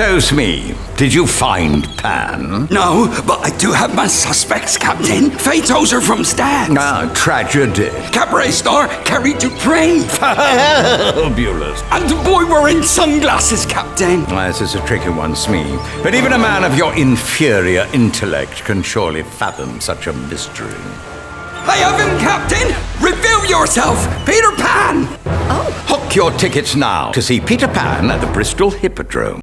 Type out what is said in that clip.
Tells me, did you find Pan? No, but I do have my suspects, Captain. Photos are from Stan. Ah, tragedy. Cabaret star Carrie Dupre, Fabulous. And the boy wearing sunglasses, Captain. Ah, this is a tricky one, Smee. But even a man of your inferior intellect can surely fathom such a mystery. I have him, Captain. Reveal yourself, Peter Pan. Oh, Hook your tickets now to see Peter Pan at the Bristol Hippodrome.